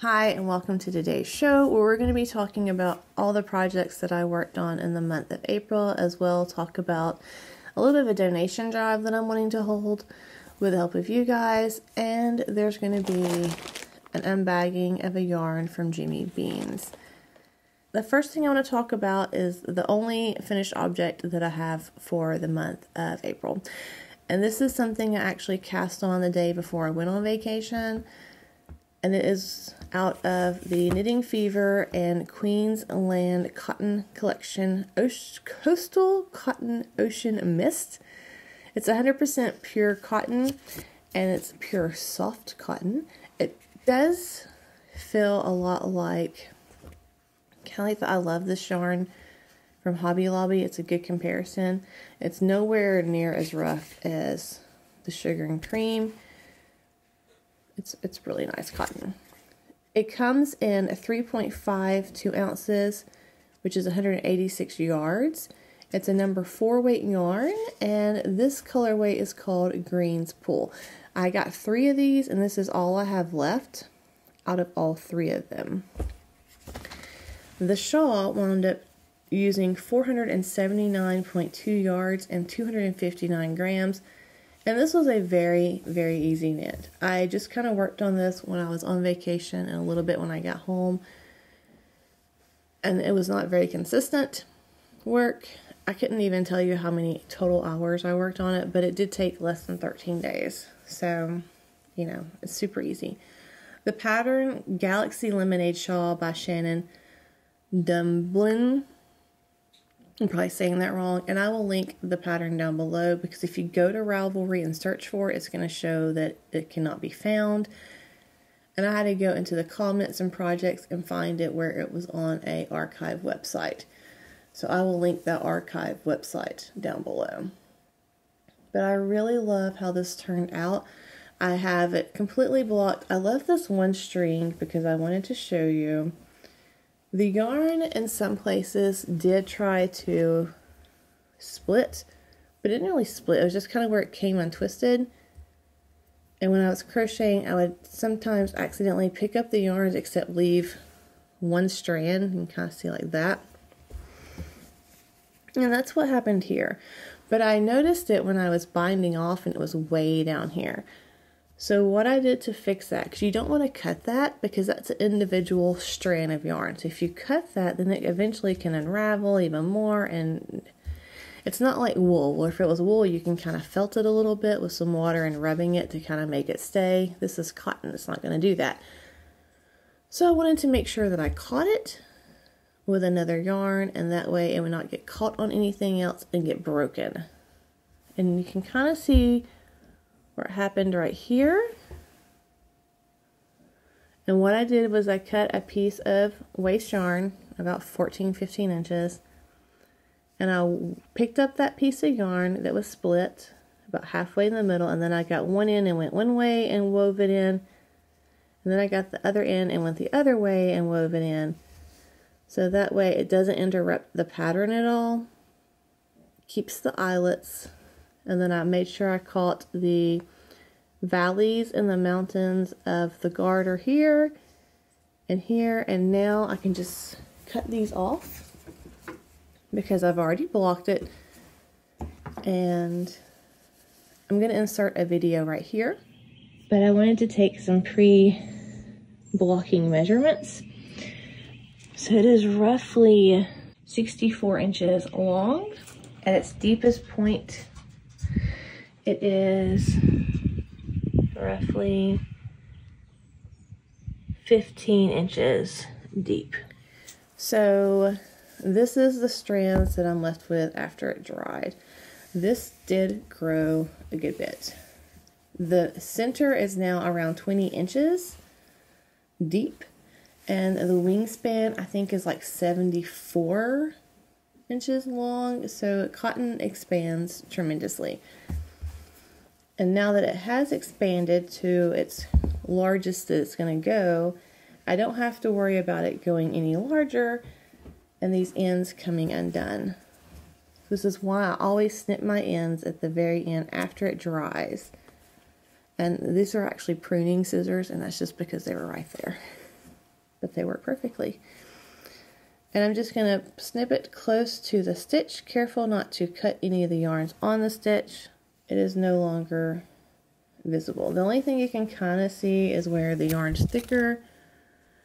Hi, and welcome to today's show where we're going to be talking about all the projects that I worked on in the month of April, as well talk about a little bit of a donation drive that I'm wanting to hold with the help of you guys, and there's going to be an unbagging of a yarn from Jimmy Beans. The first thing I want to talk about is the only finished object that I have for the month of April. And this is something I actually cast on the day before I went on vacation and it is out of the Knitting Fever and Queensland Cotton Collection Coastal Cotton Ocean Mist. It's 100% pure cotton and it's pure soft cotton. It does feel a lot like like I love this yarn from Hobby Lobby. It's a good comparison. It's nowhere near as rough as the Sugar and Cream it's, it's really nice cotton. It comes in 3.5 2 ounces, which is 186 yards. It's a number 4 weight yarn, and this colorway is called Green's Pool. I got three of these, and this is all I have left out of all three of them. The shawl wound up using 479.2 yards and 259 grams, and this was a very, very easy knit. I just kind of worked on this when I was on vacation and a little bit when I got home. And it was not very consistent work. I couldn't even tell you how many total hours I worked on it, but it did take less than 13 days. So, you know, it's super easy. The pattern Galaxy Lemonade Shawl by Shannon Dumblin I'm probably saying that wrong, and I will link the pattern down below because if you go to Ravelry and search for it, it's going to show that it cannot be found. And I had to go into the comments and projects and find it where it was on a archive website. So I will link that archive website down below. But I really love how this turned out. I have it completely blocked. I love this one string because I wanted to show you the yarn in some places did try to split, but it didn't really split. It was just kind of where it came untwisted. And when I was crocheting, I would sometimes accidentally pick up the yarns except leave one strand. and kind of see like that. And that's what happened here. But I noticed it when I was binding off and it was way down here. So what I did to fix that, because you don't want to cut that because that's an individual strand of yarn. So if you cut that, then it eventually can unravel even more and it's not like wool, where if it was wool, you can kind of felt it a little bit with some water and rubbing it to kind of make it stay. This is cotton, it's not going to do that. So I wanted to make sure that I caught it with another yarn and that way it would not get caught on anything else and get broken. And you can kind of see where it happened right here. And what I did was I cut a piece of waste yarn, about 14, 15 inches, and I picked up that piece of yarn that was split about halfway in the middle, and then I got one end and went one way and wove it in, and then I got the other end and went the other way and wove it in. So that way it doesn't interrupt the pattern at all, keeps the eyelets and then I made sure I caught the valleys and the mountains of the garter here and here. And now I can just cut these off because I've already blocked it. And I'm going to insert a video right here. But I wanted to take some pre-blocking measurements. So it is roughly 64 inches long at its deepest point it is roughly 15 inches deep. So this is the strands that I'm left with after it dried. This did grow a good bit. The center is now around 20 inches deep and the wingspan I think is like 74 inches long so cotton expands tremendously. And now that it has expanded to its largest that it's going to go, I don't have to worry about it going any larger and these ends coming undone. This is why I always snip my ends at the very end after it dries. And these are actually pruning scissors, and that's just because they were right there. but they work perfectly. And I'm just going to snip it close to the stitch, careful not to cut any of the yarns on the stitch. It is no longer visible. The only thing you can kind of see is where the yarn's thicker,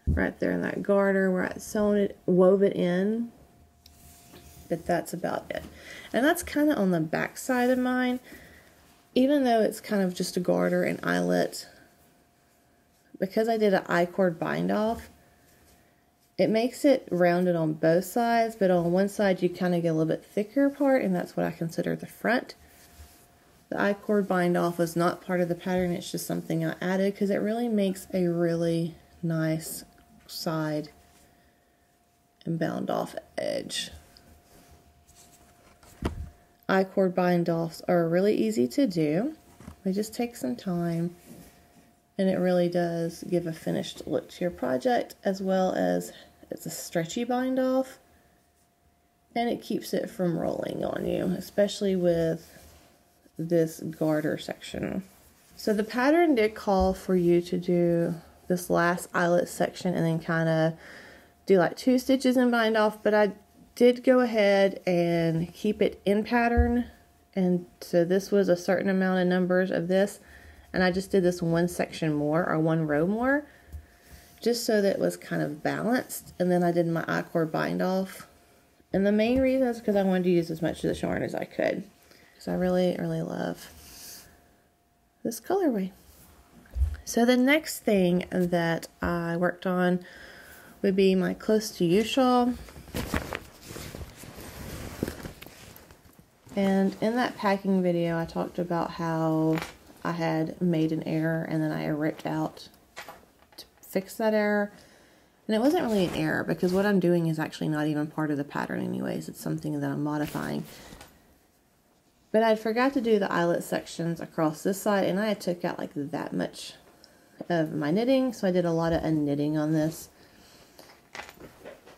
right there in that garter where I sewn it, wove it in. But that's about it. And that's kind of on the back side of mine. Even though it's kind of just a garter and eyelet, because I did an I-cord bind off, it makes it rounded on both sides, but on one side you kind of get a little bit thicker part, and that's what I consider the front. The I-cord bind off was not part of the pattern, it's just something I added because it really makes a really nice side and bound off edge. I-cord bind offs are really easy to do. They just take some time and it really does give a finished look to your project as well as it's a stretchy bind off and it keeps it from rolling on you, especially with this garter section. So the pattern did call for you to do this last eyelet section and then kind of do like two stitches and bind off, but I did go ahead and keep it in pattern. And so this was a certain amount of numbers of this. And I just did this one section more or one row more just so that it was kind of balanced. And then I did my I-cord bind off. And the main reason is because I wanted to use as much of the yarn as I could. Because I really, really love this colorway. So the next thing that I worked on would be my Close to You shawl. And in that packing video, I talked about how I had made an error and then I ripped out to fix that error. And it wasn't really an error because what I'm doing is actually not even part of the pattern anyways. It's something that I'm modifying. But I forgot to do the eyelet sections across this side and I took out like that much of my knitting. So I did a lot of unknitting on this.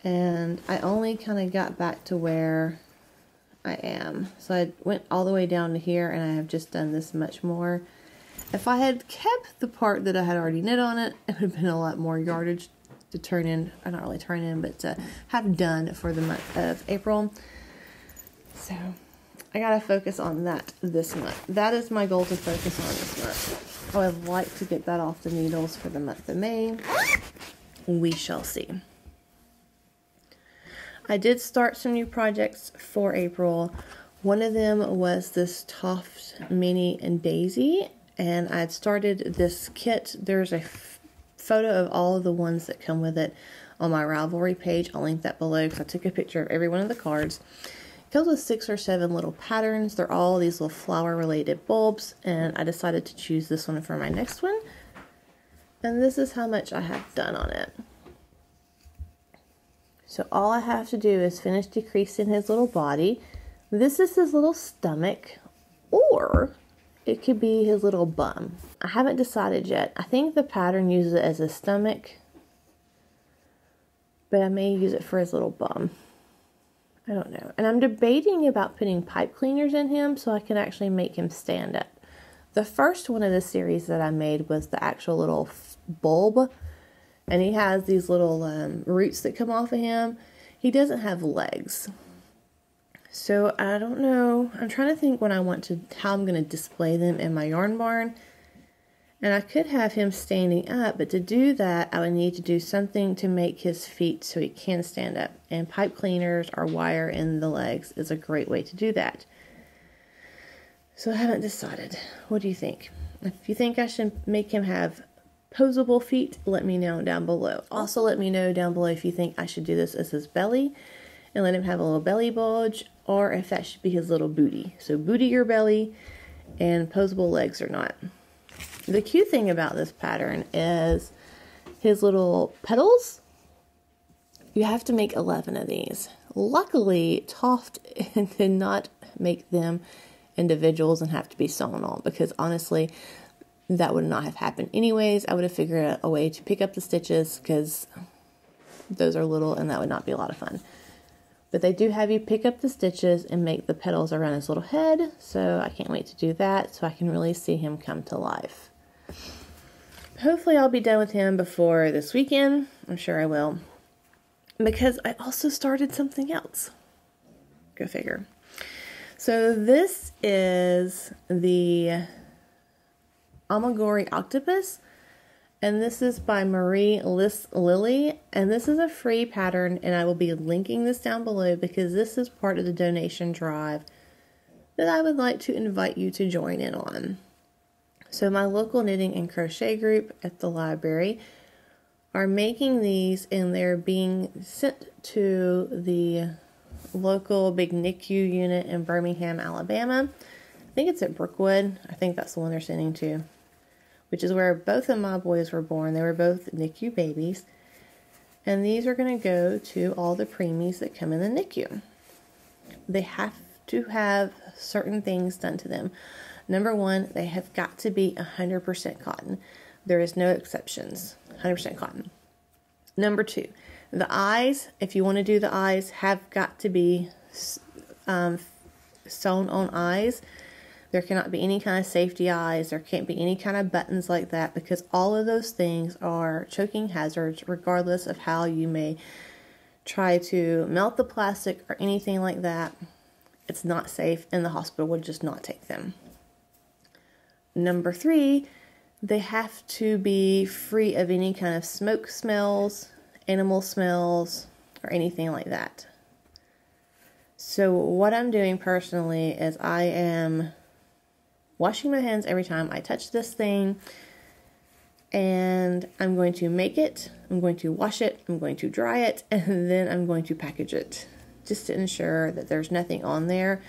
And I only kind of got back to where I am. So I went all the way down to here and I have just done this much more. If I had kept the part that I had already knit on it, it would have been a lot more yardage to turn in, or not really turn in, but to have done for the month of April. So I gotta focus on that this month. That is my goal to focus on this month. I would like to get that off the needles for the month of May. We shall see. I did start some new projects for April. One of them was this Toft Mini and Daisy, and I had started this kit. There's a photo of all of the ones that come with it on my Ravelry page. I'll link that below because I took a picture of every one of the cards. Comes with six or seven little patterns. They're all these little flower related bulbs, and I decided to choose this one for my next one. And this is how much I have done on it. So all I have to do is finish decreasing his little body. This is his little stomach, or it could be his little bum. I haven't decided yet. I think the pattern uses it as a stomach, but I may use it for his little bum. I don't know. And I'm debating about putting pipe cleaners in him so I can actually make him stand up. The first one of the series that I made was the actual little bulb and he has these little um, roots that come off of him. He doesn't have legs. So I don't know. I'm trying to think when I want to how I'm going to display them in my yarn barn. And I could have him standing up, but to do that, I would need to do something to make his feet so he can stand up. And pipe cleaners or wire in the legs is a great way to do that. So I haven't decided. What do you think? If you think I should make him have posable feet, let me know down below. Also, let me know down below if you think I should do this as his belly and let him have a little belly bulge or if that should be his little booty. So booty your belly and posable legs or not. The cute thing about this pattern is his little petals. You have to make 11 of these. Luckily, Toft did not make them individuals and have to be sewn on because honestly, that would not have happened anyways. I would have figured out a way to pick up the stitches because those are little and that would not be a lot of fun. But they do have you pick up the stitches and make the petals around his little head. So I can't wait to do that so I can really see him come to life. Hopefully I'll be done with him before this weekend. I'm sure I will. Because I also started something else. Go figure. So this is the Amigurumi octopus and this is by Marie Liss Lilly and this is a free pattern and I will be linking this down below because this is part of the donation drive that I would like to invite you to join in on. So my local knitting and crochet group at the library are making these and they're being sent to the local big NICU unit in Birmingham, Alabama. I think it's at Brookwood. I think that's the one they're sending to which is where both of my boys were born. They were both NICU babies. And these are going to go to all the preemies that come in the NICU. They have to have certain things done to them. Number one, they have got to be 100% cotton. There is no exceptions. 100% cotton. Number two, the eyes, if you want to do the eyes, have got to be um, sewn on eyes there cannot be any kind of safety eyes. There can't be any kind of buttons like that because all of those things are choking hazards, regardless of how you may try to melt the plastic or anything like that. It's not safe, and the hospital would just not take them. Number three, they have to be free of any kind of smoke smells, animal smells, or anything like that. So, what I'm doing personally is I am washing my hands every time I touch this thing. And I'm going to make it, I'm going to wash it, I'm going to dry it, and then I'm going to package it just to ensure that there's nothing on there.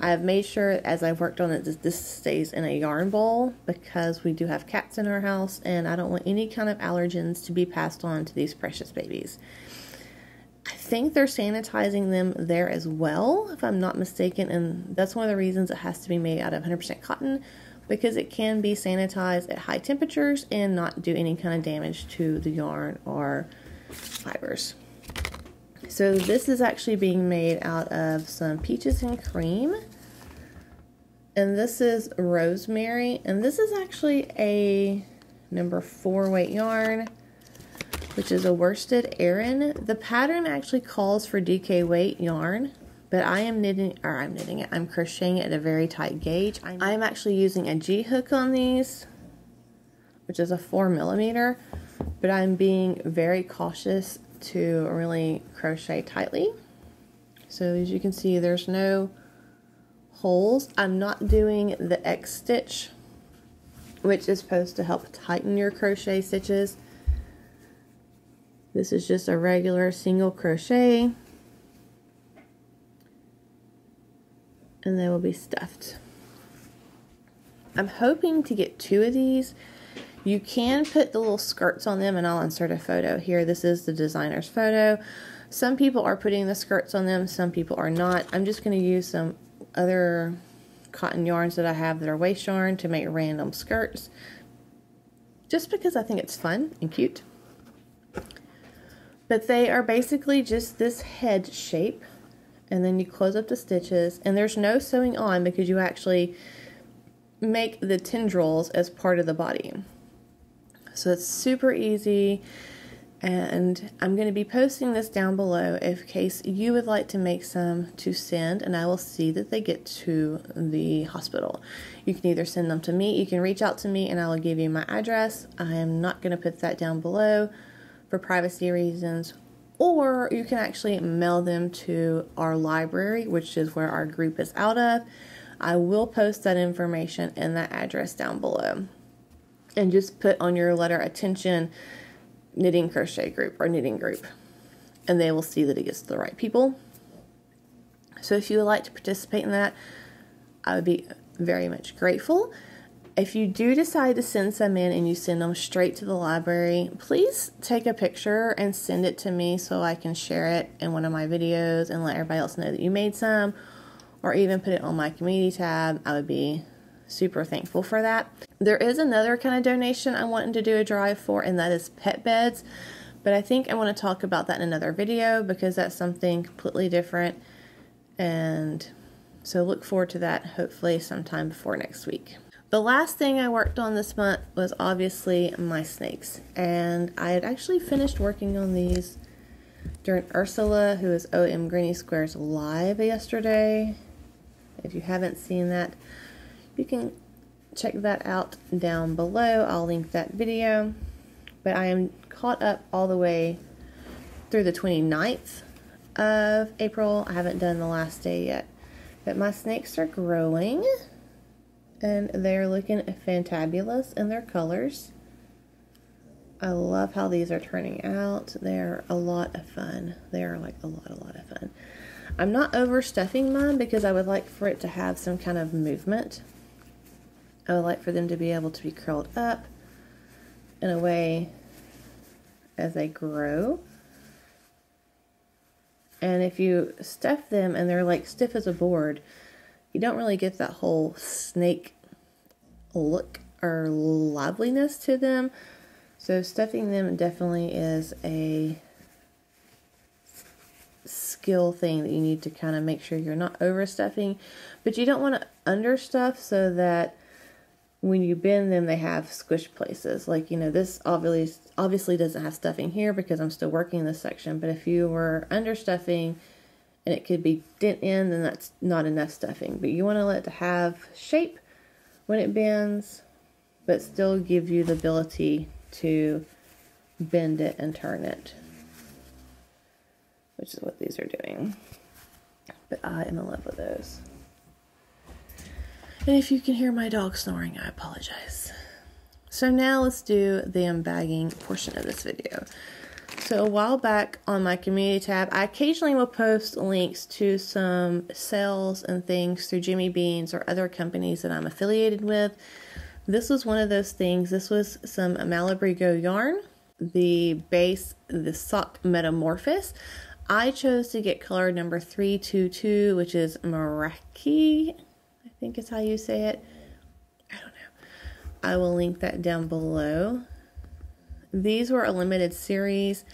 I have made sure as I've worked on it that this stays in a yarn bowl because we do have cats in our house and I don't want any kind of allergens to be passed on to these precious babies. I think they're sanitizing them there as well, if I'm not mistaken, and that's one of the reasons it has to be made out of 100% cotton because it can be sanitized at high temperatures and not do any kind of damage to the yarn or fibers. So this is actually being made out of some peaches and cream. And this is rosemary. And this is actually a number four weight yarn which is a worsted Aran. The pattern actually calls for DK weight yarn, but I am knitting, or I'm knitting it, I'm crocheting it at a very tight gauge. I am actually using a G hook on these, which is a four millimeter, but I'm being very cautious to really crochet tightly. So as you can see, there's no holes. I'm not doing the X stitch, which is supposed to help tighten your crochet stitches. This is just a regular single crochet. And they will be stuffed. I'm hoping to get two of these. You can put the little skirts on them and I'll insert a photo here. This is the designer's photo. Some people are putting the skirts on them, some people are not. I'm just going to use some other cotton yarns that I have that are waste yarn to make random skirts. Just because I think it's fun and cute. But they are basically just this head shape. And then you close up the stitches. And there's no sewing on because you actually make the tendrils as part of the body. So it's super easy. And I'm going to be posting this down below in case you would like to make some to send, and I will see that they get to the hospital. You can either send them to me, you can reach out to me, and I will give you my address. I am not going to put that down below for privacy reasons, or you can actually mail them to our library, which is where our group is out of. I will post that information and that address down below. And just put on your letter attention knitting crochet group or knitting group. And they will see that it gets to the right people. So if you would like to participate in that, I would be very much grateful. If you do decide to send some in and you send them straight to the library, please take a picture and send it to me so I can share it in one of my videos and let everybody else know that you made some or even put it on my community tab. I would be super thankful for that. There is another kind of donation I'm wanting to do a drive for, and that is pet beds. But I think I want to talk about that in another video because that's something completely different. And so look forward to that hopefully sometime before next week. The last thing I worked on this month was obviously my snakes. And I had actually finished working on these during Ursula, who is OM Greeny Squares live yesterday. If you haven't seen that, you can check that out down below. I'll link that video. But I am caught up all the way through the 29th of April. I haven't done the last day yet. But my snakes are growing and they're looking fantabulous in their colors. I love how these are turning out. They're a lot of fun. They are like a lot, a lot of fun. I'm not overstuffing mine because I would like for it to have some kind of movement. I would like for them to be able to be curled up in a way as they grow. And if you stuff them and they're like stiff as a board, you don't really get that whole snake look or liveliness to them. So stuffing them definitely is a skill thing that you need to kind of make sure you're not overstuffing, but you don't want to understuff so that when you bend them they have squish places. Like, you know, this obviously obviously doesn't have stuffing here because I'm still working this section, but if you were understuffing and it could be dent in, then that's not enough stuffing. But you want to let it have shape when it bends, but still give you the ability to bend it and turn it, which is what these are doing. But I am in love with those. And if you can hear my dog snoring, I apologize. So now let's do the unbagging portion of this video. So a while back on my community tab, I occasionally will post links to some sales and things through Jimmy Beans or other companies that I'm affiliated with. This was one of those things. This was some Malabrigo yarn, the base, the sock metamorphosis. I chose to get color number 322, which is Meraki, think is how you say it. I don't know. I will link that down below. These were a limited series.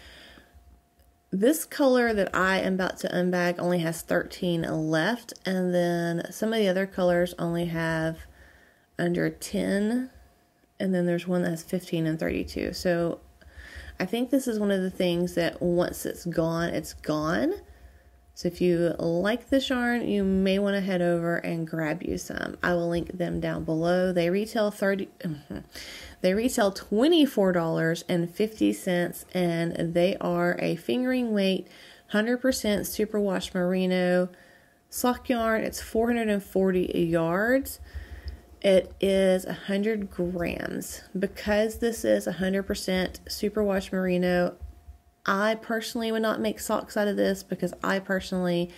This color that I am about to unbag only has 13 left, and then some of the other colors only have under 10, and then there's one that has 15 and 32. So I think this is one of the things that once it's gone, it's gone. So if you like this yarn, you may want to head over and grab you some. I will link them down below. They retail 30 They retail $24.50 and they are a fingering weight 100% superwash merino sock yarn. It's 440 yards. It is 100 grams. Because this is 100% superwash merino, I personally would not make socks out of this because I personally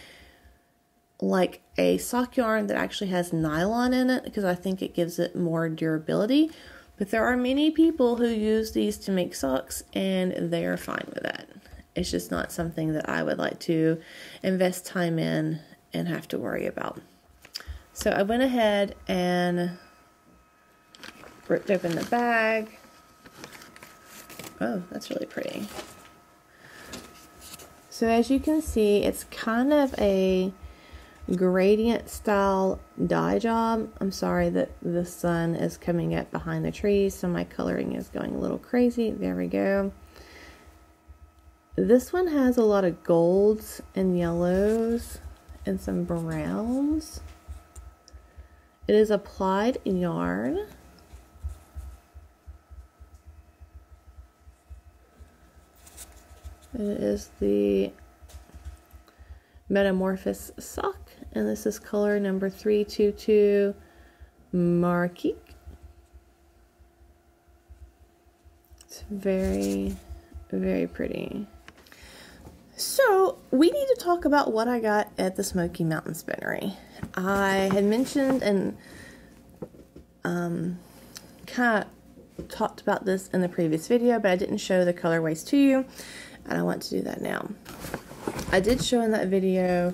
like a sock yarn that actually has nylon in it because I think it gives it more durability. But there are many people who use these to make socks and they are fine with that. It's just not something that I would like to invest time in and have to worry about. So I went ahead and ripped open the bag. Oh, that's really pretty. So as you can see, it's kind of a gradient style dye job. I'm sorry that the sun is coming up behind the trees, so my coloring is going a little crazy. There we go. This one has a lot of golds and yellows and some browns. It is applied yarn. It is the Metamorphosis sock, and this is color number 322 Marquise. It's very, very pretty. So, we need to talk about what I got at the Smoky Mountain Spinnery. I had mentioned and um, kind of talked about this in the previous video, but I didn't show the colorways to you and I want to do that now. I did show in that video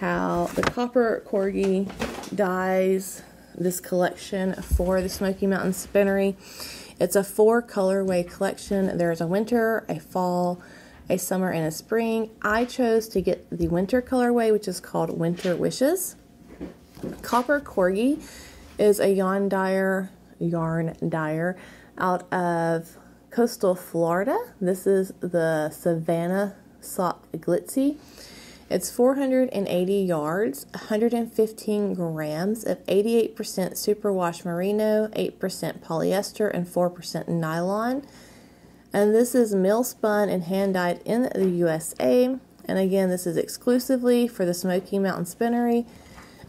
how the copper corgi dyes this collection for the Smoky Mountain Spinnery. It's a four colorway collection. There's a winter, a fall, a summer, and a spring. I chose to get the winter colorway, which is called Winter Wishes. Copper Corgi is a yarn dyer, yarn dyer out of coastal Florida. This is the Savannah Sock Glitzy. It's 480 yards, 115 grams of 88% superwash merino, 8% polyester, and 4% nylon. And this is mill spun and hand dyed in the USA. And again, this is exclusively for the Smoky Mountain Spinnery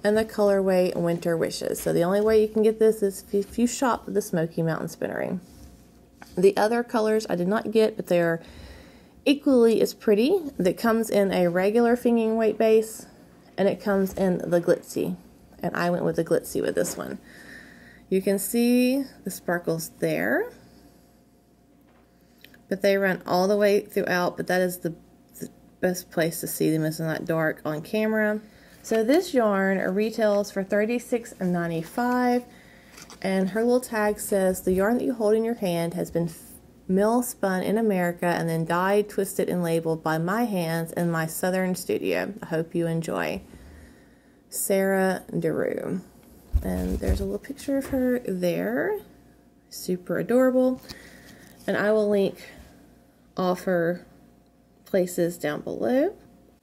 and the colorway Winter Wishes. So the only way you can get this is if you shop the Smoky Mountain Spinnery. The other colors I did not get, but they're equally as pretty. That comes in a regular fingering weight base, and it comes in the glitzy. And I went with the glitzy with this one. You can see the sparkles there, but they run all the way throughout, but that is the, the best place to see them is that dark on camera. So this yarn retails for $36.95 and her little tag says the yarn that you hold in your hand has been mill spun in America and then dyed, twisted, and labeled by my hands in my southern studio. I hope you enjoy. Sarah DeRue. And there's a little picture of her there. Super adorable. And I will link all her places down below.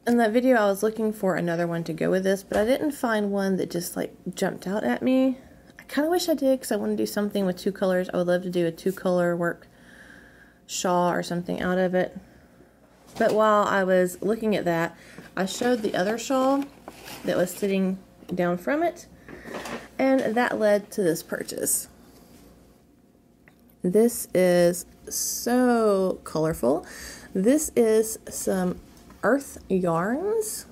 In that video, I was looking for another one to go with this, but I didn't find one that just like jumped out at me. I kind of wish I did because I want to do something with two colors. I would love to do a two color work shawl or something out of it. But while I was looking at that, I showed the other shawl that was sitting down from it, and that led to this purchase. This is so colorful. This is some Earth Yarns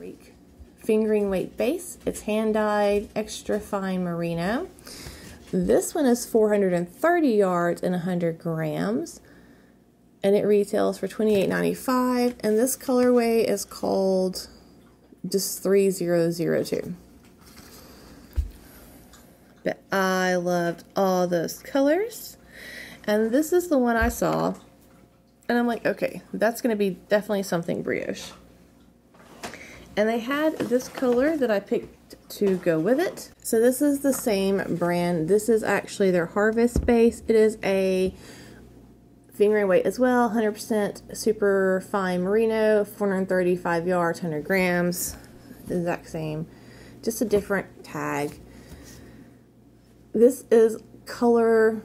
fingering weight base. It's hand dyed, extra fine merino. This one is 430 yards and 100 grams and it retails for $28.95 and this colorway is called just 3002 but I loved all those colors and this is the one I saw and I'm like okay that's gonna be definitely something brioche. And they had this color that I picked to go with it. So this is the same brand. This is actually their harvest base. It is a fingering weight as well 100% super fine merino 435 yards 100 grams exact same. Just a different tag. This is color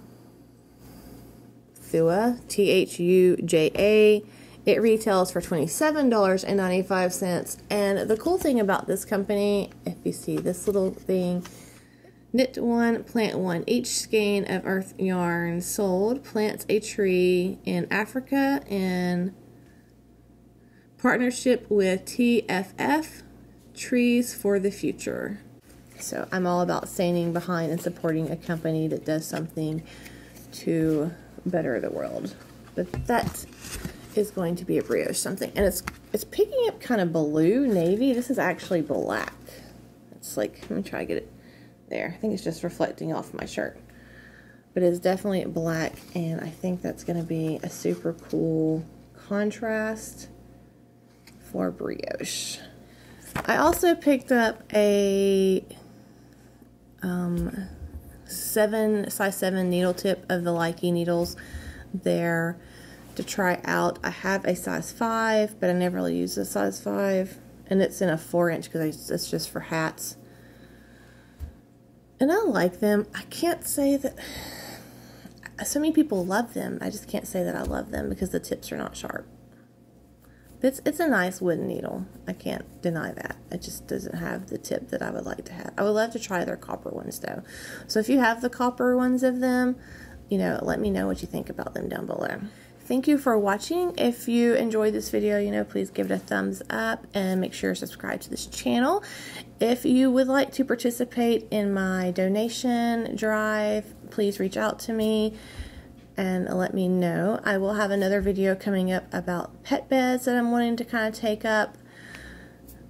Thuja T-H-U-J-A it retails for $27.95 and the cool thing about this company if you see this little thing Knit one, plant one. Each skein of earth yarn sold plants a tree in Africa in partnership with TFF Trees for the Future. So I'm all about standing behind and supporting a company that does something to better the world. But that is going to be a brioche something. And it's it's picking up kind of blue navy. This is actually black. It's like, let me try to get it there. I think it's just reflecting off my shirt. But it's definitely black, and I think that's going to be a super cool contrast for brioche. I also picked up a um, seven size seven needle tip of the LYKKE needles there to try out. I have a size five, but I never really use a size five, and it's in a four inch because it's just for hats and I like them. I can't say that so many people love them. I just can't say that I love them because the tips are not sharp. But it's it's a nice wooden needle. I can't deny that. It just doesn't have the tip that I would like to have. I would love to try their copper ones though. So if you have the copper ones of them, you know, let me know what you think about them down below. Thank you for watching. If you enjoyed this video, you know, please give it a thumbs up and make sure to subscribe to this channel. If you would like to participate in my donation drive, please reach out to me and let me know. I will have another video coming up about pet beds that I'm wanting to kind of take up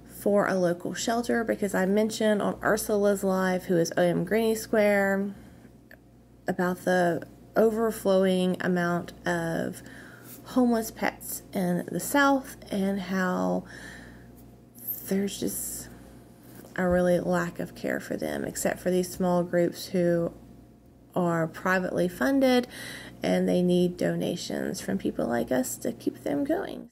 for a local shelter because I mentioned on Ursula's Live, who is OM Greeny Square, about the overflowing amount of homeless pets in the South and how there's just a really lack of care for them, except for these small groups who are privately funded and they need donations from people like us to keep them going.